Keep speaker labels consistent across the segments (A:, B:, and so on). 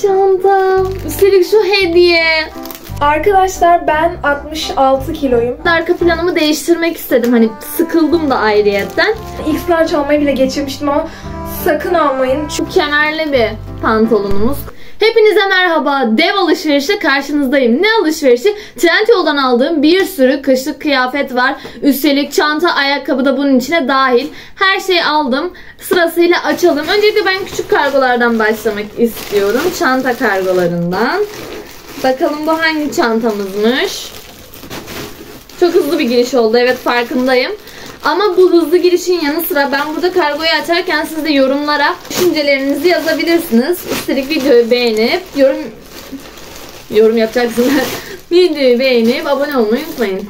A: Çantam. Üstelik şu hediye.
B: Arkadaşlar ben 66 kiloyum.
A: Arka planımı değiştirmek istedim. Hani sıkıldım da ayrıyetten.
B: X large almayı bile geçirmiştim ama sakın almayın.
A: Şu kemerli bir pantolonumuz. Hepinize merhaba. Dev alışverişte karşınızdayım. Ne alışverişi? Trendyol'dan aldığım bir sürü kışlık kıyafet var. Üstelik çanta, ayakkabı da bunun içine dahil. Her şeyi aldım. Sırasıyla açalım. Öncelikle ben küçük kargolardan başlamak istiyorum. Çanta kargolarından. Bakalım bu hangi çantamızmış? Çok hızlı bir giriş oldu. Evet farkındayım. Ama bu hızlı girişin yanı sıra ben burada kargoyu açarken siz de yorumlara düşüncelerinizi yazabilirsiniz. Üstelik videoyu beğenip yorum yorum yapacaksınız. videoyu beğenip abone olmayı unutmayın.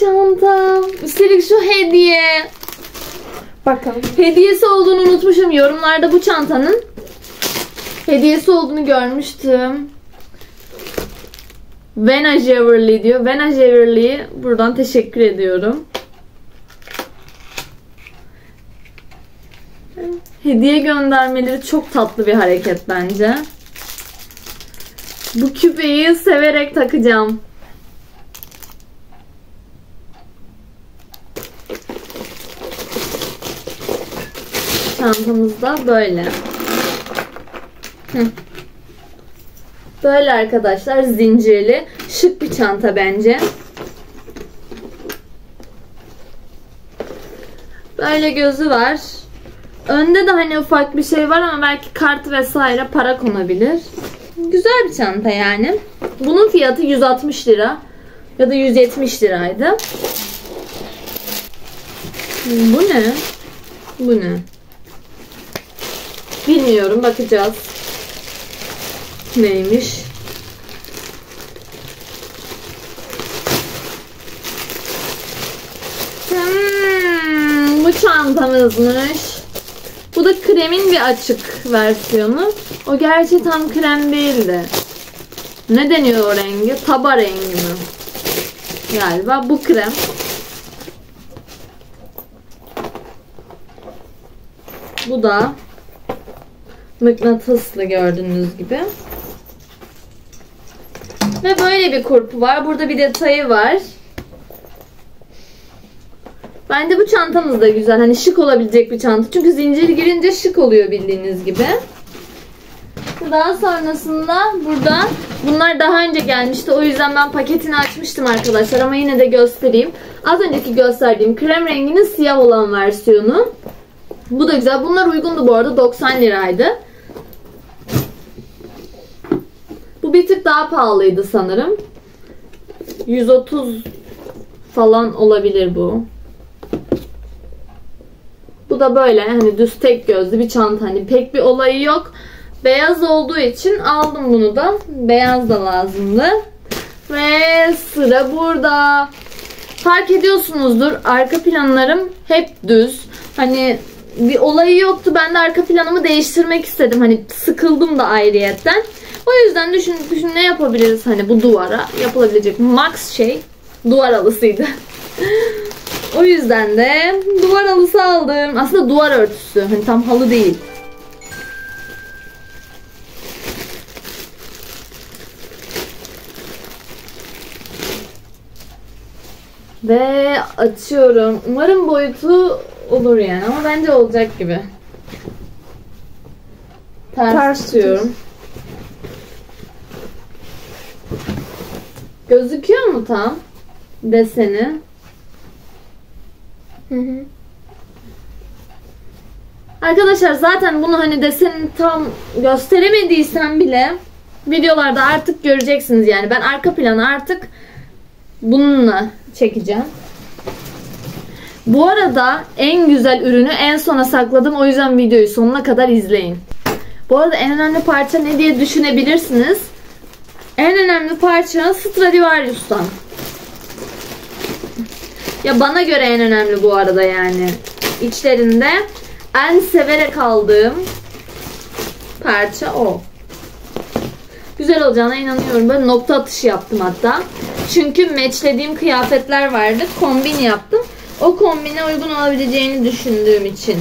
A: Çantam. Üstelik şu hediye.
B: Bakalım.
A: Hediyesi olduğunu unutmuşum. Yorumlarda bu çantanın hediyesi olduğunu görmüştüm. Vena Jeverly diyor. Vena Jeverly'ye buradan teşekkür ediyorum. Hediye göndermeleri çok tatlı bir hareket bence. Bu küpeyi severek takacağım. Çantamız da böyle. Hı. Böyle arkadaşlar zincirli. Şık bir çanta bence. Böyle gözü var. Önde de hani ufak bir şey var ama belki kart vesaire para konabilir. Güzel bir çanta yani. Bunun fiyatı 160 lira ya da 170 liraydı. Bu ne? Bu ne? Bilmiyorum bakacağız. Neymiş? Hmm, bu çantamızmış. Bu da kremin bir açık versiyonu. O gerçi tam krem değildi. Ne deniyor o rengi? Taba rengi mi? Galiba bu krem. Bu da mıknatıslı gördüğünüz gibi. Ve böyle bir kurpu var. Burada bir detayı var. Bence bu çantamız da güzel. Hani şık olabilecek bir çanta. Çünkü zincir girince şık oluyor bildiğiniz gibi. Daha sonrasında burada bunlar daha önce gelmişti. O yüzden ben paketini açmıştım arkadaşlar. Ama yine de göstereyim. Az önceki gösterdiğim krem renginin siyah olan versiyonu. Bu da güzel. Bunlar uygundu bu arada. 90 liraydı. Bu bir tık daha pahalıydı sanırım. 130 falan olabilir bu. Bu da böyle hani düz tek gözlü bir çanta. Hani pek bir olayı yok. Beyaz olduğu için aldım bunu da. Beyaz da lazımdı. Ve sıra burada. Fark ediyorsunuzdur. Arka planlarım hep düz. Hani bir olayı yoktu. Ben de arka planımı değiştirmek istedim. Hani sıkıldım da ayrıyetten. O yüzden düşün, düşün ne yapabiliriz hani bu duvara yapılabilecek max şey duvar alısıydı. o yüzden de duvar alısı aldım. Aslında duvar örtüsü. Hani tam halı değil. Ve açıyorum. Umarım boyutu olur yani ama bence olacak gibi. Ters,
B: Ters
A: tutuyorum. Gözüküyor mu tam deseni?
B: Hı hı.
A: Arkadaşlar zaten bunu hani desenini tam gösteremediysem bile videolarda artık göreceksiniz yani. Ben arka planı artık bununla çekeceğim. Bu arada en güzel ürünü en sona sakladım. O yüzden videoyu sonuna kadar izleyin. Bu arada en önemli parça ne diye düşünebilirsiniz. En önemli parça Stradivarius'tan. Ya bana göre en önemli bu arada yani. İçlerinde en severek aldığım parça o. Güzel olacağına inanıyorum. Böyle nokta atışı yaptım hatta. Çünkü matchlediğim kıyafetler vardı. Kombin yaptım. O kombine uygun olabileceğini düşündüğüm için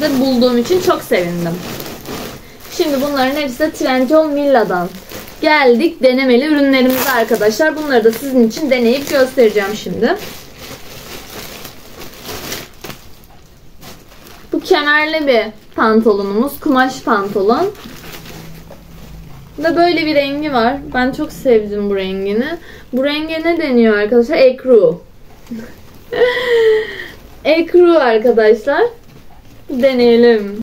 A: de bulduğum için çok sevindim. Şimdi bunların hepsi de Trendyol Milla'dan. Geldik denemeli ürünlerimize arkadaşlar. Bunları da sizin için deneyip göstereceğim şimdi. Bu kemerli bir pantolonumuz. Kumaş pantolon. Ve böyle bir rengi var. Ben çok sevdim bu rengini. Bu renge ne deniyor arkadaşlar? Ekru. Ekru arkadaşlar. Deneyelim.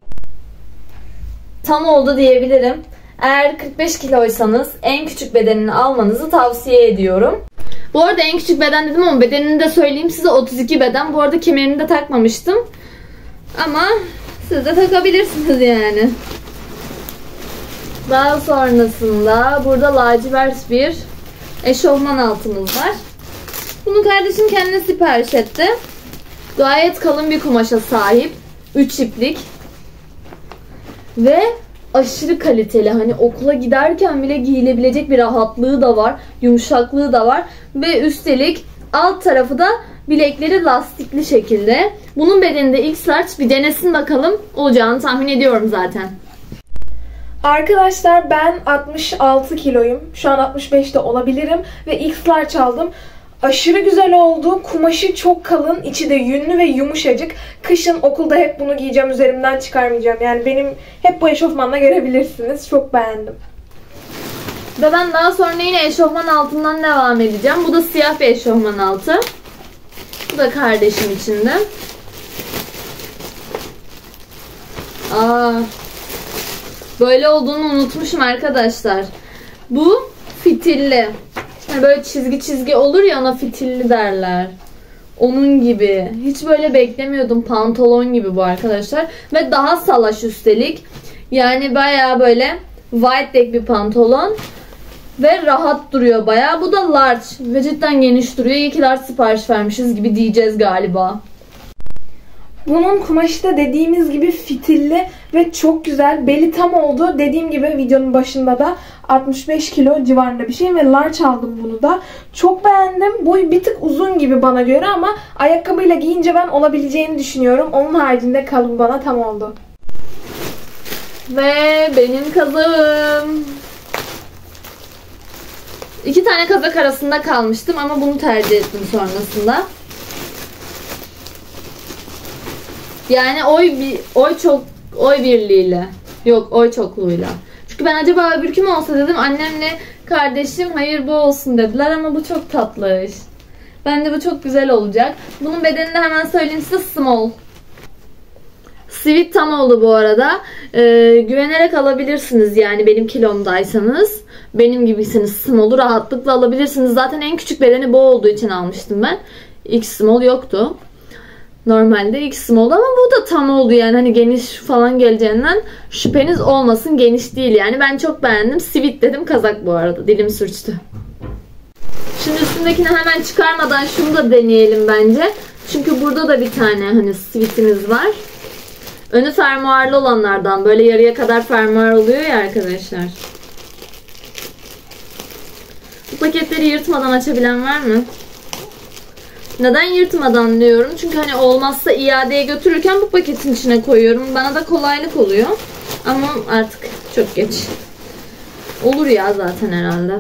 A: Tam oldu diyebilirim. Eğer 45 kiloysanız en küçük bedenini almanızı tavsiye ediyorum. Bu arada en küçük beden dedim ama bedenini de söyleyeyim size 32 beden. Bu arada kemerini de takmamıştım. Ama siz de takabilirsiniz yani. Daha sonrasında burada lacivert bir eşofman altımız var. Bunu kardeşim kendine sipariş etti. Gayet kalın bir kumaşa sahip. 3 iplik. Ve aşırı kaliteli. Hani okula giderken bile giyilebilecek bir rahatlığı da var. Yumuşaklığı da var. Ve üstelik alt tarafı da bilekleri lastikli şekilde. Bunun bedeninde X large bir denesin bakalım. Olacağını tahmin ediyorum zaten.
B: Arkadaşlar ben 66 kiloyum. Şu an 65'te olabilirim. Ve X large aldım. Aşırı güzel oldu. Kumaşı çok kalın. içi de yünlü ve yumuşacık. Kışın okulda hep bunu giyeceğim. Üzerimden çıkarmayacağım. Yani benim hep bu eşofmanla görebilirsiniz. Çok beğendim.
A: Ve ben daha sonra yine eşofman altından devam edeceğim. Bu da siyah bir eşofman altı. Bu da kardeşim içinde. Aa, böyle olduğunu unutmuşum arkadaşlar. Bu fitilli. Hani böyle çizgi çizgi olur ya ona fitilli derler. Onun gibi. Hiç böyle beklemiyordum. Pantolon gibi bu arkadaşlar. Ve daha salaş üstelik. Yani baya böyle white leg bir pantolon. Ve rahat duruyor baya. Bu da large. Ve cidden geniş duruyor. İyi ki large sipariş vermişiz gibi diyeceğiz galiba.
B: Bunun kumaşı da dediğimiz gibi fitilli ve çok güzel. Beli tam oldu. Dediğim gibi videonun başında da 65 kilo civarında bir şey ve large aldım bunu da. Çok beğendim. Boy bir tık uzun gibi bana göre ama ayakkabıyla giyince ben olabileceğini düşünüyorum. Onun haricinde kalın bana tam oldu.
A: Ve benim kazağım. İki tane kazak arasında kalmıştım ama bunu tercih ettim sonrasında. Yani oy oy çok oy birliğiyle. Yok oy çokluğuyla. Çünkü ben acaba öbürkü mü olsa dedim. Annemle kardeşim hayır bu olsun dediler ama bu çok tatlış. Bence bu çok güzel olacak. Bunun bedenini de hemen söyleyeyim size small. Sweet tam oldu bu arada. Ee, güvenerek alabilirsiniz yani benim kilomdaysanız. Benim gibisiniz small'u rahatlıkla alabilirsiniz. Zaten en küçük bedeni bu olduğu için almıştım ben. X small yoktu. Normalde X small ama bu da tam oldu yani hani geniş falan geleceğinden şüpheniz olmasın geniş değil yani ben çok beğendim. Sweet dedim kazak bu arada dilim sürçtü. Şimdi üstündekini hemen çıkarmadan şunu da deneyelim bence. Çünkü burada da bir tane hani sweetimiz var. Önü fermuarlı olanlardan böyle yarıya kadar fermuar oluyor ya arkadaşlar. Bu paketleri yırtmadan açabilen var mı? Neden yırtmadan diyorum? Çünkü hani olmazsa iadeye götürürken bu paketin içine koyuyorum. Bana da kolaylık oluyor. Ama artık çok geç. Olur ya zaten herhalde.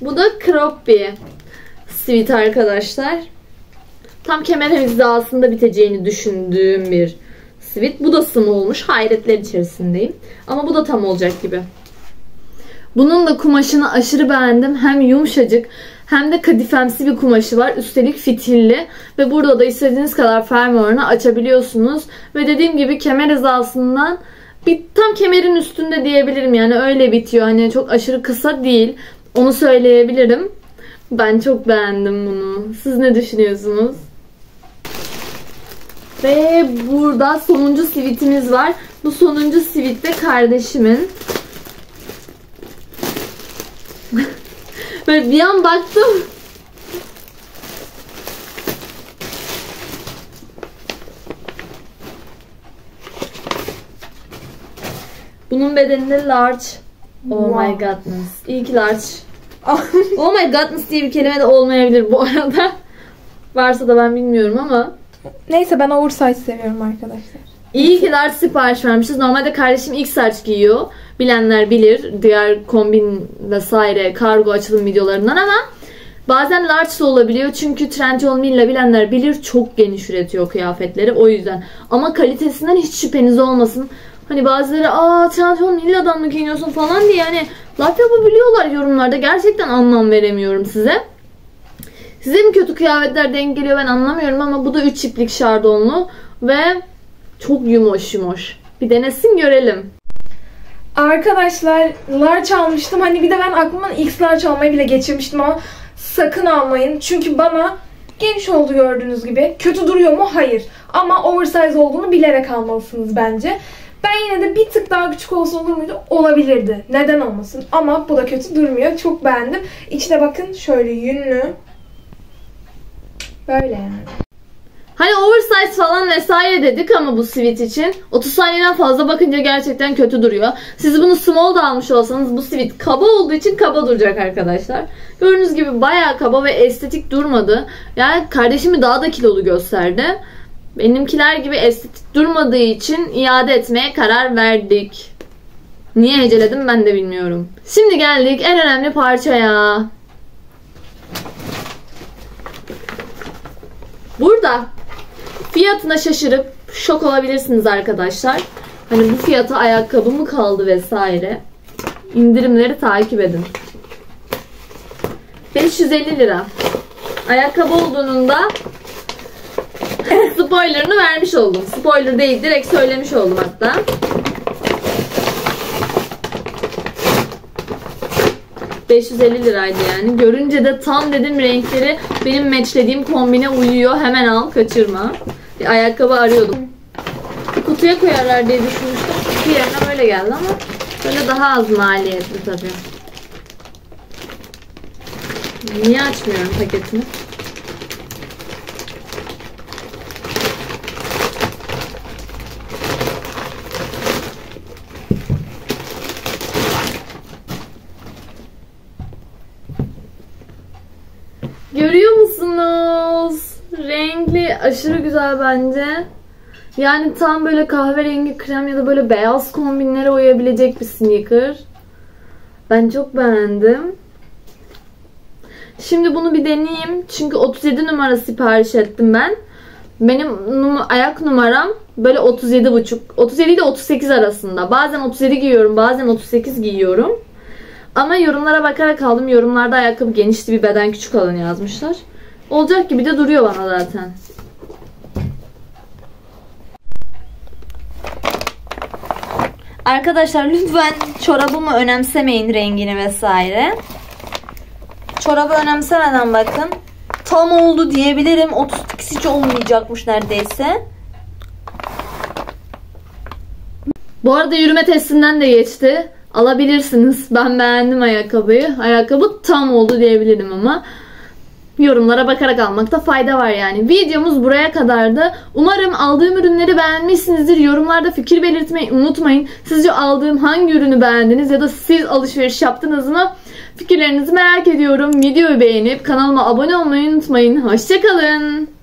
A: Bu da crop bir sweet arkadaşlar. Tam kemer hizasında biteceğini düşündüğüm bir sweet. Bu da sım olmuş. Hayretler içerisindeyim. Ama bu da tam olacak gibi. Bunun da kumaşını aşırı beğendim. Hem yumuşacık hem de kadifemsi bir kumaşı var. Üstelik fitilli. Ve burada da istediğiniz kadar fermuarını açabiliyorsunuz. Ve dediğim gibi kemer hizasından bir tam kemerin üstünde diyebilirim. Yani öyle bitiyor. Hani çok aşırı kısa değil. Onu söyleyebilirim. Ben çok beğendim bunu. Siz ne düşünüyorsunuz? Ve burada sonuncu sivitimiz var. Bu sonuncu sivit de kardeşimin. Böyle bir an baktım. Bunun bedeninde large. Oh
B: Wow.
A: my godness. İyi ki large. oh my godness diye bir kelime de olmayabilir bu arada. Varsa da ben bilmiyorum ama.
B: Neyse ben oversize seviyorum arkadaşlar.
A: İyi ki large sipariş vermişiz. Normalde kardeşim ilk large giyiyor. Bilenler bilir. Diğer kombin vesaire kargo açılım videolarından ama bazen large olabiliyor. Çünkü Trendyol Milla bilenler bilir çok geniş üretiyor kıyafetleri. O yüzden. Ama kalitesinden hiç şüpheniz olmasın. Hani bazıları aa Trendyol Milla'dan mı giyiniyorsun falan diye hani laf yapabiliyorlar yorumlarda. Gerçekten anlam veremiyorum size. Size mi kötü kıyafetler denk geliyor ben anlamıyorum ama bu da 3 çiftlik şardonlu ve çok yumoş yumoş. Bir denesin görelim.
B: Arkadaşlar large almıştım. Hani bir de ben aklımdan X large almayı bile geçirmiştim ama sakın almayın. Çünkü bana geniş oldu gördüğünüz gibi. Kötü duruyor mu? Hayır. Ama oversize olduğunu bilerek almalısınız bence. Ben yine de bir tık daha küçük olsa olur muydu? Olabilirdi. Neden olmasın? Ama bu da kötü durmuyor. Çok beğendim. İçine bakın şöyle yünlü. Böyle yani.
A: Hani oversize falan vesaire dedik ama bu sweat için 30 saniyeden fazla bakınca gerçekten kötü duruyor. Siz bunu small da almış olsanız bu sweat kaba olduğu için kaba duracak arkadaşlar. Gördüğünüz gibi bayağı kaba ve estetik durmadı. Yani kardeşimi daha da kilolu gösterdi. Benimkiler gibi estetik durmadığı için iade etmeye karar verdik. Niye heceledim ben de bilmiyorum. Şimdi geldik en önemli parçaya. Burada fiyatına şaşırıp şok olabilirsiniz arkadaşlar. Hani bu fiyata ayakkabı mı kaldı vesaire. İndirimleri takip edin. 550 lira. Ayakkabı olduğunun da spoilerını vermiş oldum. Spoiler değil direkt söylemiş oldum hatta. ...550 liraydı yani. Görünce de tam dedim renkleri benim matchlediğim kombine uyuyor. Hemen al kaçırma. Bir ayakkabı arıyordum. Bir kutuya koyarlar diye düşünmüştüm. Kutu yerine böyle geldi ama böyle daha az maliyetli tabii. Niye açmıyorum paketini? Aşırı güzel bence. Yani tam böyle kahverengi krem ya da böyle beyaz kombinlere uyabilecek bir sneaker. Ben çok beğendim. Şimdi bunu bir deneyeyim. Çünkü 37 numara sipariş ettim ben. Benim num- ayak numaram böyle 37 buçuk. 37 ile 38 arasında. Bazen 37 giyiyorum, bazen 38 giyiyorum. Ama yorumlara bakarak aldım. Yorumlarda ayakkabı genişti bir beden küçük alanı yazmışlar. Olacak gibi de duruyor bana zaten.
C: Arkadaşlar lütfen çorabımı önemsemeyin rengini vesaire. Çorabı önemsemeden bakın. Tam oldu diyebilirim. 38 hiç olmayacakmış neredeyse.
A: Bu arada yürüme testinden de geçti. Alabilirsiniz. Ben beğendim ayakkabıyı. Ayakkabı tam oldu diyebilirim ama yorumlara bakarak almakta fayda var yani. Videomuz buraya kadardı. Umarım aldığım ürünleri beğenmişsinizdir. Yorumlarda fikir belirtmeyi unutmayın. Sizce aldığım hangi ürünü beğendiniz ya da siz alışveriş yaptınız mı? Fikirlerinizi merak ediyorum. Videoyu beğenip kanalıma abone olmayı unutmayın. Hoşçakalın.